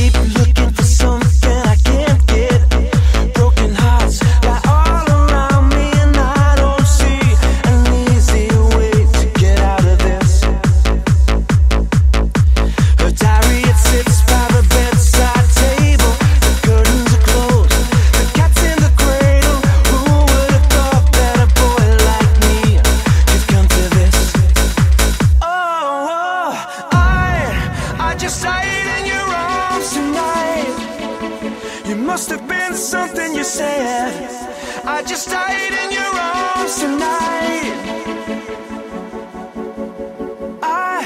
keep must have been something you said. I just died in your arms tonight. I,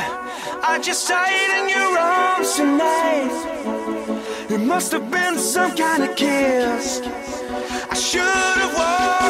I just died in your arms tonight. It must have been some kind of kiss. I should have walked.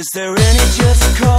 Is there any just cause?